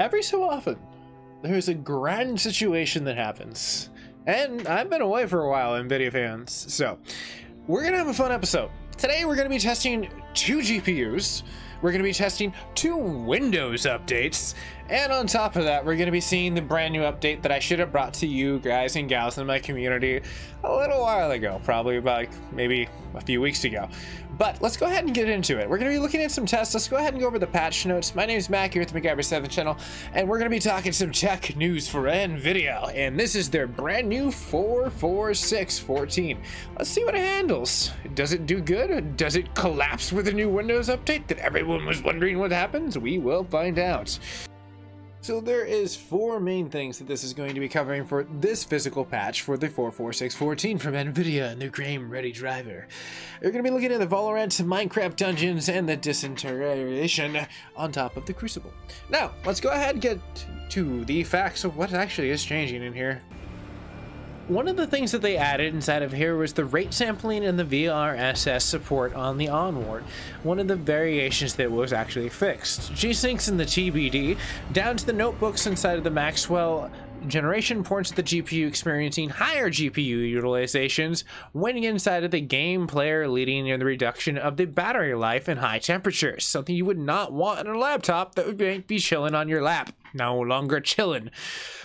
every so often, there's a grand situation that happens. And I've been away for a while, NVIDIA fans. So, we're to have a fun episode. Today, we're to be testing two GPUs. We're to be testing two Windows updates. And on top of that, we're going to be seeing the brand new update that I should have brought to you guys and gals in my community a little while ago, probably about maybe a few weeks ago. But let's go ahead and get into it. We're going to be looking at some tests. Let's go ahead and go over the patch notes. My name is Mac here at the MacGyver7 channel, and we're going to be talking some tech news for NVIDIA. And this is their brand new 44614. Let's see what it handles. Does it do good? Does it collapse with a new Windows update that everyone was wondering what happens? We will find out. So there is four main things that this is going to be covering for this physical patch for the 44614 from NVIDIA and their Game Ready driver. You're going to be looking at the Valorant, Minecraft dungeons, and the disintegration on top of the Crucible. Now, let's go ahead and get to the facts of what actually is changing in here. One of the things that they added inside of here was the rate sampling and the VRSS support on the onboard. One of the variations that was actually fixed. G-Syncs in the TBD, down to the notebooks inside of the Maxwell generation points of the GPU experiencing higher GPU utilizations when inside of the game player leading in the reduction of the battery life and high temperatures, something you would not want in a laptop that would be chilling on your lap. No longer chilling.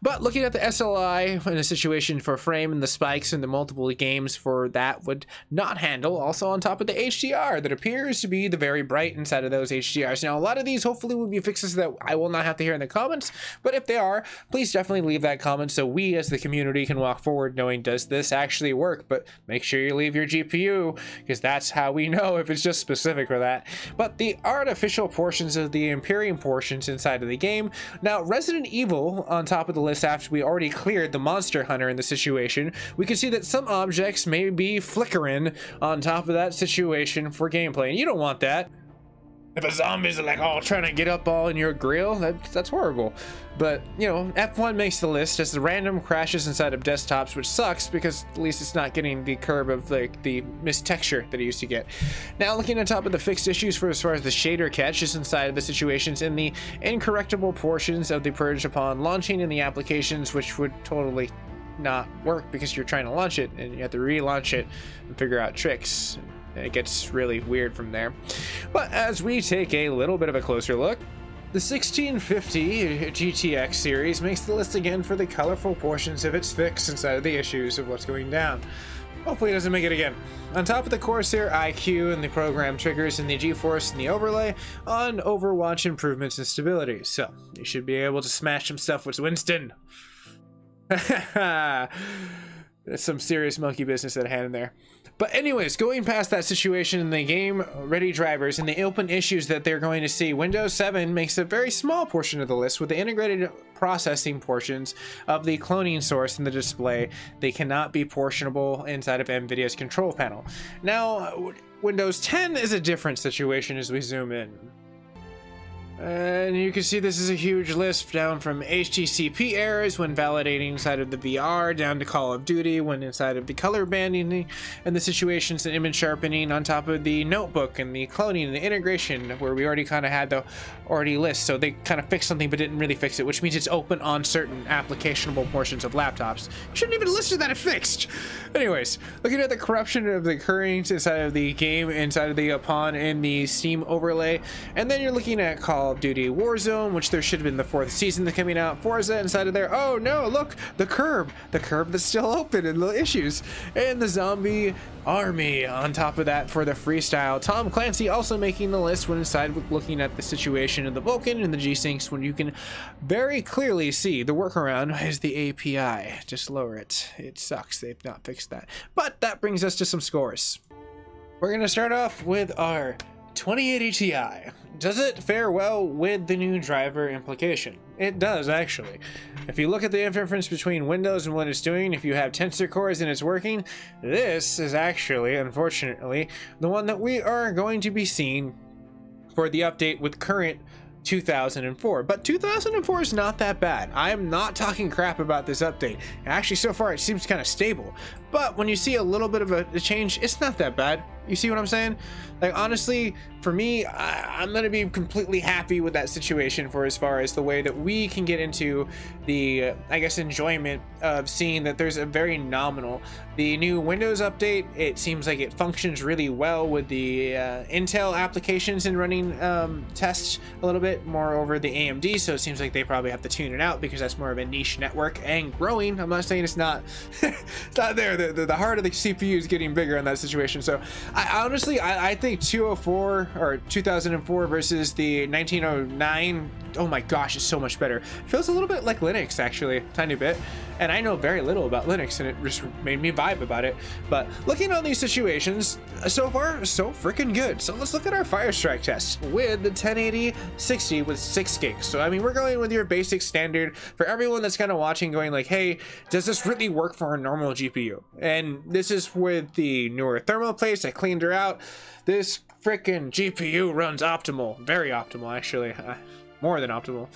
But looking at the SLI in a situation for frame and the spikes and the multiple games for that would not handle. Also on top of the HDR that appears to be the very bright inside of those HDRs. Now a lot of these hopefully will be fixes that I will not have to hear in the comments, but if they are, please definitely leave that comment so we as the community can walk forward knowing does this actually work, but make sure you leave your GPU because that's how we know if it's just specific for that. But the artificial portions of the Imperium portions inside of the game. Now Resident Evil on top of the list after we already cleared the monster hunter in the situation, we can see that some objects may be flickering on top of that situation for gameplay, and you don't want that. If a zombie's are like all trying to get up all in your grill, that, that's horrible. But, you know, F1 makes the list as the random crashes inside of desktops, which sucks because at least it's not getting the curve of like the mist texture that it used to get. Now, looking on top of the fixed issues for as far as the shader caches inside of the situations in the incorrectable portions of the purge upon launching in the applications, which would totally not work because you're trying to launch it and you have to relaunch it and figure out tricks it gets really weird from there. But as we take a little bit of a closer look, the 1650 GTX series makes the list again for the colorful portions of its fix inside of the issues of what's going down. Hopefully it doesn't make it again. On top of the Corsair iCUE and the program triggers and the GeForce and the overlay on Overwatch improvements and stability. So, you should be able to smash some stuff with Winston. That's some serious monkey business at hand in there. But anyways, going past that situation in the game ready drivers and the open issues that they're going to see, Windows 7 makes a very small portion of the list with the integrated processing portions of the cloning source in the display. They cannot be portionable inside of NVIDIA's control panel. Now, Windows 10 is a different situation as we zoom in. And you can see this is a huge list down from HDCP errors when validating inside of the VR, down to Call of Duty when inside of the color banding and the situations and image sharpening on top of the notebook and the cloning and the integration where we already kind of had the already list. So they kind of fixed something but didn't really fix it, which means it's open on certain applicationable portions of laptops. Shouldn't even listed that it fixed. Anyways, looking at the corruption of the occurrings inside of the game, inside of the pawn in the Steam overlay, and then you're looking at Call Call of Duty Warzone, which there should have been the fourth season that's coming out. Forza inside of there. Oh no, look, the curb, the curb that's still open and the issues. And the zombie army on top of that for the freestyle. Tom Clancy also making the list when inside looking at the situation of the Vulkan and the G-Syncs when you can very clearly see the workaround is the API. Just lower it. It sucks. They've not fixed that. But that brings us to some scores. We're going to start off with our 2080 Ti. Does it fare well with the new driver implication? It does, actually. If you look at the difference between Windows and what it's doing, if you have tensor cores and it's working, this is actually, unfortunately, the one that we are going to be seeing for the update with current 2004. But 2004 is not that bad. I am not talking crap about this update. Actually, so far it seems kind of stable. But when you see a little bit of a, change, it's not that bad. You see what I'm saying? Like honestly, for me, I, am gonna be completely happy with that situation for as far as the way that we can get into the, I guess, enjoyment of seeing that there's a very nominal. The new Windows update, it seems like it functions really well with the uh, Intel applications and running um, tests a little bit more over the AMD. So it seems like they probably have to tune it out because that's more of a niche network and growing. I'm not saying it's not, it's not there. The, the, the heart of the CPU is getting bigger in that situation. So I honestly, I, I think 204 or 2004 versus the 1909 oh my gosh it's so much better. Feels a little bit like linux actually tiny bit. And i know very little about linux and it just made me vibe about it. But looking on these situations so far so freaking good. So let's look at our Firestrike test with the 1080 60 with 6 gigs. So i mean we're going with your basic standard for everyone that's kind of watching going like hey does this really work for a normal gpu and this is with the newer thermal paste i cleaned her out. This freaking GPU runs optimal. Very optimal, actually. Uh, more than optimal.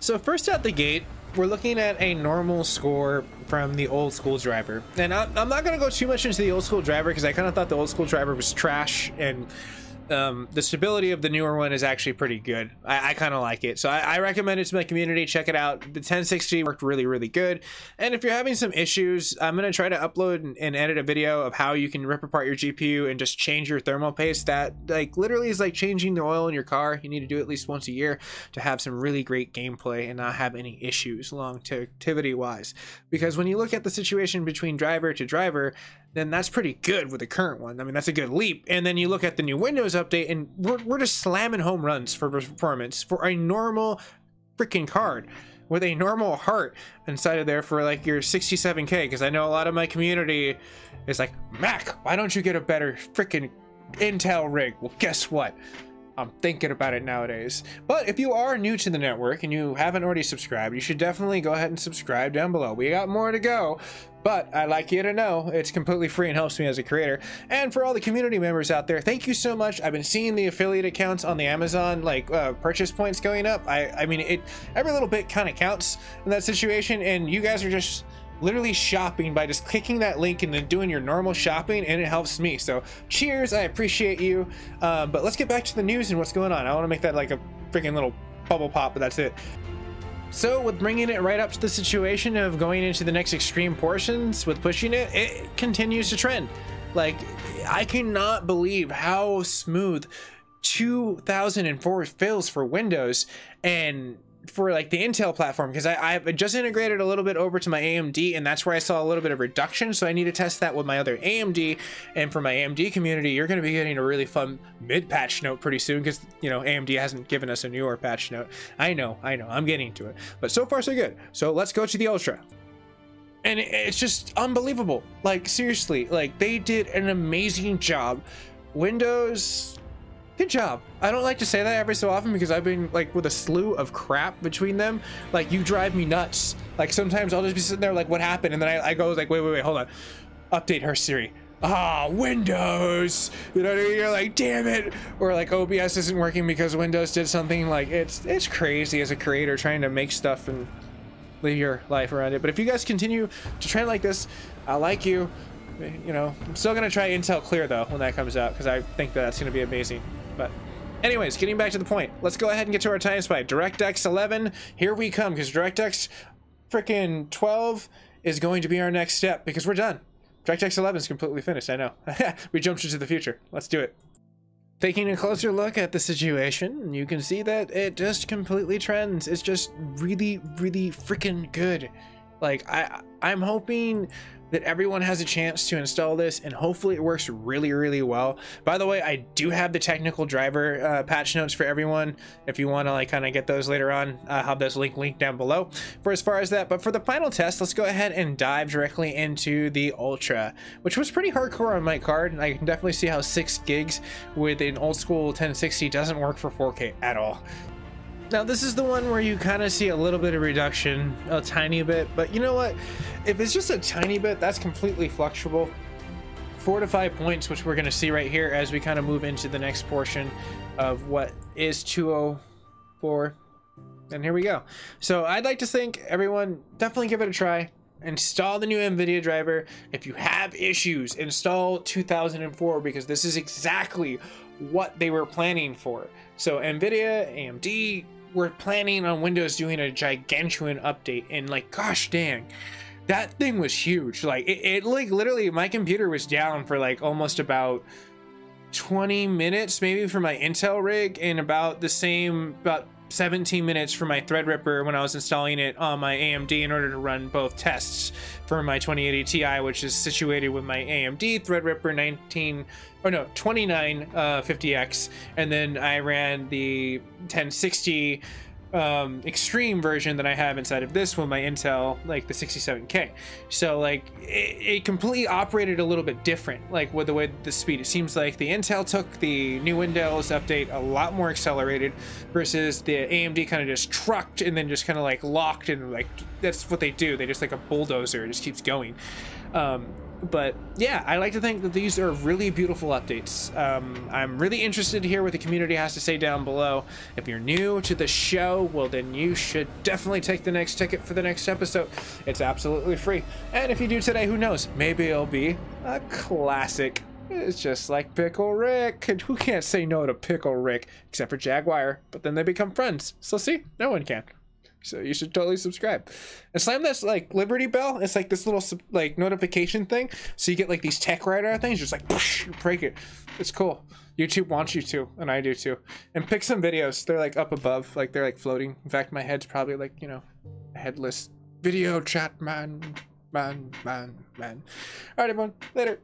So first out the gate, we're looking at a normal score from the old school driver. And I'm, not going to go too much into the old school driver because I kind of thought the old school driver was trash and um, the stability of the newer one is actually pretty good. I, I kind of like it. So I, I, recommend it to my community. Check it out. The 1060 worked really, really good. And if you're having some issues, I'm going to try to upload and, and, edit a video of how you can rip apart your GPU and just change your thermal paste. That like literally is like changing the oil in your car. You need to do it at least once a year to have some really great gameplay and not have any issues longevity wise. Because when you look at the situation between driver to driver, then that's pretty good with the current one. I mean, that's a good leap. And then you look at the new Windows update, and we're, we're just slamming home runs for performance for a normal freaking card with a normal heart inside of there for like your 67k. Because I know a lot of my community is like, Mac, why don't you get a better freaking Intel rig? Well, guess what? I'm thinking about it nowadays. But if you are new to the network and you haven't already subscribed, you should definitely go ahead and subscribe down below. We got more to go, but I'd like you to know it's completely free and helps me as a creator. And for all the community members out there, thank you so much. I've been seeing the affiliate accounts on the Amazon, like uh, purchase points going up. I, I mean, it every little bit kind of counts in that situation, and you guys are just literally shopping by just clicking that link and then doing your normal shopping and it helps me. So cheers i appreciate you. Uh, but let's get back to the news and what's going on. I want to make that like a freaking little bubble pop but that's it. So with bringing it right up to the situation of going into the next extreme portions with pushing it it continues to trend. Like i cannot believe how smooth 2004 feels for windows and for like the Intel platform because I, I've just integrated a little bit over to my AMD and that's where I saw a little bit of reduction. So I need to test that with my other AMD. And for my AMD community, you're going to be getting a really fun mid patch note pretty soon because, you know, AMD hasn't given us a newer patch note. I know, I know, I'm getting to it. But so far, so good. So let's go to the Ultra and it's just unbelievable like seriously like they did an amazing job windows good job. I don't like to say that every so often because I've been like with a slew of crap between them. Like you drive me nuts. Like sometimes I'll just be sitting there like, what happened? And then I, I go like, wait, wait, wait, hold on. Update her Siri. Ah, Windows. You know, I mean? you're like, damn it. Or like OBS isn't working because Windows did something. Like it's it's crazy as a creator trying to make stuff and live your life around it. But if you guys continue to trend like this, I like you. You know, I'm still gonna try Intel Clear though when that comes out because I think that that's gonna be amazing. But anyways, getting back to the point, let's go ahead and get to our time spy. DirectX 11, here we come, because DirectX freaking 12 is going to be our next step, because we're done. DirectX 11 is completely finished, I know. we jumped into the future. Let's do it. Taking a closer look at the situation, you can see that it just completely trends. It's just really, really freaking good. Like, I, I'm hoping that everyone has a chance to install this and hopefully it works really really well. By the way i do have the technical driver uh, patch notes for everyone. If you want to like kind of get those later on i'll have those link linked down below. For as far as that but for the final test let's go ahead and dive directly into the ultra which was pretty hardcore on my card. And i can definitely see how six gigs with an old school 1060 doesn't work for 4k at all now this is the one where you kind of see a little bit of reduction, a tiny bit, but you know what? If it's just a tiny bit, that's completely fluctuable. Four to five points, which we're going to see right here as we kind of move into the next portion of what is 204. And here we go. So I'd like to think everyone definitely give it a try. install the new NVIDIA driver. If you have issues, install 2004 because this is exactly what they were planning for. So NVIDIA, AMD were planning on Windows doing a gigantuan update and like, gosh dang, that thing was huge. Like it, it like literally my computer was down for like almost about 20 minutes maybe for my Intel rig and about the same about 17 minutes for my Threadripper when I was installing it on my AMD in order to run both tests for my 2080 Ti, which is situated with my AMD Threadripper 19 or no 2950X, uh, and then I ran the 1060 um, extreme version that I have inside of this one, my Intel, like the 67K. So like it, it, completely operated a little bit different, like with the way the speed. It seems like the Intel took the new Windows update a lot more accelerated versus the AMD kind of just trucked and then just kind of like locked and like that's what they do. They just like a bulldozer, it just keeps going. Um, but yeah, I like to think that these are really beautiful updates. Um, I'm really interested to hear what the community has to say down below. If you're new to the show, well, then you should definitely take the next ticket for the next episode. It's absolutely free. And if you do today, who knows? Maybe it'll be a classic. It's just like Pickle Rick. And who can't say no to Pickle Rick except for Jaguar? But then they become friends. So see, no one can. So you should totally subscribe. And slam this like Liberty Bell. It's like this little like notification thing. So you get like these tech radar things, just like push, break it. It's cool. YouTube wants you to, and I do too. And pick some videos. They're like up above, like they're like floating. In fact, my head's probably like you know, headless video chat man, man, man, man. All right, everyone. Later.